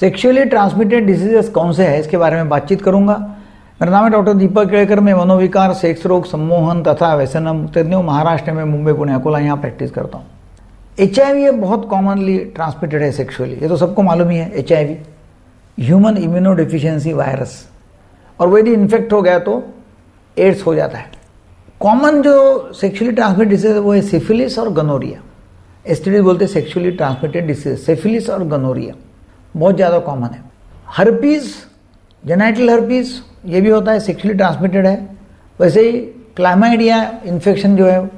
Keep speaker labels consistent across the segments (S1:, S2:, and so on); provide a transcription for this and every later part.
S1: Sexually transmitted diseases कौन से हैं? इसके बारे में बातचीत करूँगा। मेरा नाम है डॉक्टर दीपक केड़कर मैं मनोविकार, सेक्स रोग, सम्मोहन तथा व्यसनम तज्ञ महाराष्ट्र में मुंबई, पुणे, अकोला यहाँ प्रैक्टिस करता हूँ। एच ये बहुत कॉमनली ट्रांसमिटेड है सेक्सुअली ये तो सबको मालूम ही है H human immuno deficiency virus और वो यदि इन्फेक्ट हो गया तो एड्स हो जाता है। कॉमन जो सेक्सुअली ट्रांसमिट डिज़ीज़ है, वो है सिफिलिस और गनोरिया एस बोलते हैं सेक्सुअली ट्रांसमिटेड डिसीज सेफिलिस और गनोरिया बहुत ज़्यादा कॉमन है। हर्पीज जेनाइटल हर्पीज ये भी होता है सेक्सुअली ट्रांसमिटेड है। वैसे ही क्लाइमाइडिया इन्फेक्शन जो है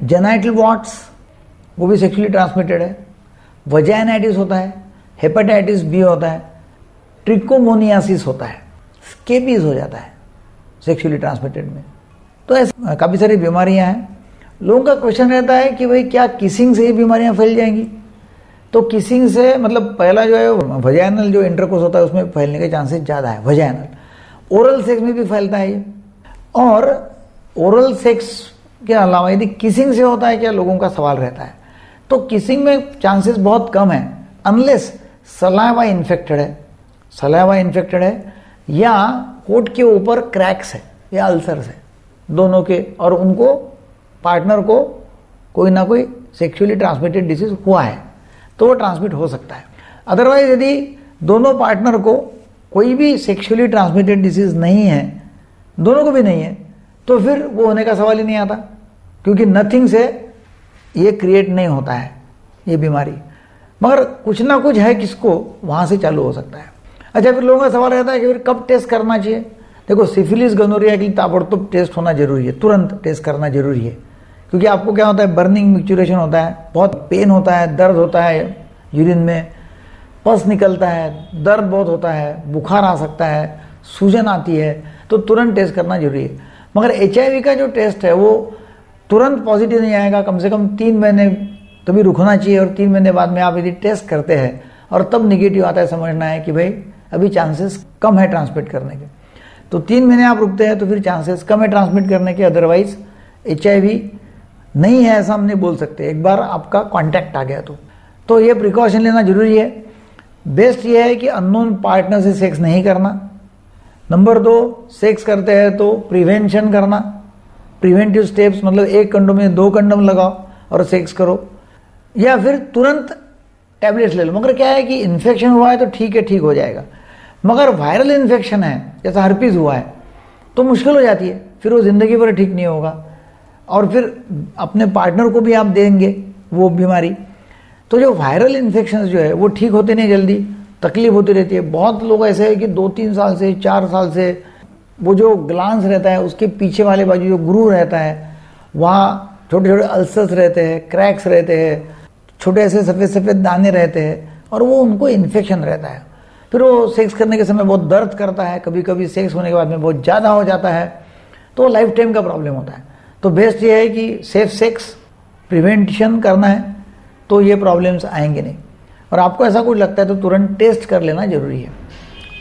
S1: जेनाइटल वॉट्स वो भी सेक्सुअली ट्रांसमिटेड है। वजाइनाइटिस होता है हेपेटाइटिस बी होता है ट्रिकोमोनियासिस होता है स्केबीज हो जाता है सेक्सुअली ट्रांसमिटेड में। तो ऐसे, काफ़ी सारी बीमारियाँ हैं। लोगों का क्वेश्चन रहता है कि भाई क्या किसिंग से ही बीमारियाँ फैल जाएँगी? तो किसिंग से मतलब पहला जो है वजाइनल जो इंटरकोर्स होता है, उसमें फैलने के चांसेस ज़्यादा है वजाइनल ओरल सेक्स में भी फैलता है ये। और ओरल सेक्स के अलावा यदि किसिंग से होता है क्या, लोगों का सवाल रहता है। तो किसिंग में चांसेस बहुत कम है अनलेस सलावा इन्फेक्टेड है। सलावा इन्फेक्टेड है, या कोट के ऊपर क्रैक्स है, या अल्सर्स है, दोनों के, और उनको पार्टनर को कोई ना कोई सेक्सुअली ट्रांसमिटेड डिसीज हुआ है तो वो ट्रांसमिट हो सकता है। अदरवाइज़ यदि दोनों पार्टनर को कोई भी सेक्सुअली ट्रांसमिटेड डिसीज नहीं है, दोनों को भी नहीं है तो फिर वो होने का सवाल ही नहीं आता, क्योंकि नथिंग से ये क्रिएट नहीं होता है, ये बीमारी। मगर कुछ ना कुछ है किसको, वहाँ से चालू हो सकता है। अच्छा फिर लोगों का सवाल रहता है कि फिर कब टेस्ट करना चाहिए? देखो सिफिलिस गनोरिया के ताबड़तोब टेस्ट होना ज़रूरी है, तुरंत टेस्ट करना ज़रूरी है। क्योंकि आपको क्या होता है बर्निंग मिक्चुरेशन होता है, बहुत पेन होता है, दर्द होता है यूरिन में पस निकलता है, दर्द बहुत होता है, बुखार आ सकता है, सूजन आती है तो तुरंत टेस्ट करना ज़रूरी है। मगर एचआईवी का जो टेस्ट है, वो तुरंत पॉजिटिव नहीं आएगा, कम से कम तीन महीने तभी रुकना चाहिए और तीन महीने बाद में आप यदि टेस्ट करते हैं और तब निगेटिव आता है, समझना है कि भाई अभी चांसेस कम है ट्रांसमिट करने के। तो तीन महीने आप रुकते हैं तो फिर चांसेस कम है ट्रांसमिट करने के अदरवाइज़ एचआईवी नहीं है ऐसा हम नहीं बोल सकते। एक बार आपका कांटेक्ट आ गया तो। तो ये प्रिकॉशन लेना ज़रूरी है। बेस्ट ये है कि अननोन पार्टनर से सेक्स नहीं करना। नंबर दो सेक्स करते हैं तो प्रिवेंशन करना। प्रिवेंटिव स्टेप्स मतलब एक कंडोम में दो कंडोम लगाओ और सेक्स करो। या फिर तुरंत टैबलेट्स ले लो। मगर क्या है कि इन्फेक्शन हुआ है तो ठीक है, ठीक हो जाएगा। मगर वायरल इन्फेक्शन है, जैसा हर्पीज हुआ है तो मुश्किल हो जाती है। फिर वो ज़िंदगी भर ठीक नहीं होगा। और फिर अपने पार्टनर को भी आप देंगे, वो बीमारी। तो जो वायरल इन्फेक्शन जो है, वो ठीक होते नहीं जल्दी, तकलीफ़ होती रहती है। बहुत लोग ऐसे है कि दो तीन साल से, चार साल से, वो जो ग्लांस रहता है, उसके पीछे वाले बाजू जो ग्रू रहता है, वहाँ छोटे छोटे अल्सर्स रहते हैं क्रैक्स रहते हैं, छोटे ऐसे सफ़ेद सफ़ेद दाने रहते हैं, और वो उनको इन्फेक्शन रहता है। फिर वो सेक्स करने के समय बहुत दर्द करता है कभी कभी सेक्स होने के बाद में बहुत ज़्यादा हो जाता है तो लाइफ टाइम का प्रॉब्लम होता है। तो बेस्ट ये है कि सेफ़ सेक्स प्रिवेंशन करना है तो ये प्रॉब्लम्स आएँगे नहीं। और आपको ऐसा कुछ लगता है तो तुरंत टेस्ट कर लेना ज़रूरी है।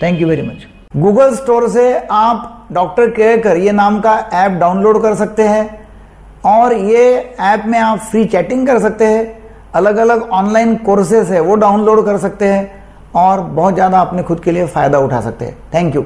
S1: Thank you very much Google store से आप डॉक्टर केयर कर ये नाम का ऐप डाउनलोड कर सकते हैं, और ये ऐप में आप फ्री चैटिंग कर सकते हैं अलग अलग ऑनलाइन कोर्सेस है वो डाउनलोड कर सकते हैं, और बहुत ज़्यादा अपने खुद के लिए फ़ायदा उठा सकते हैं। Thank you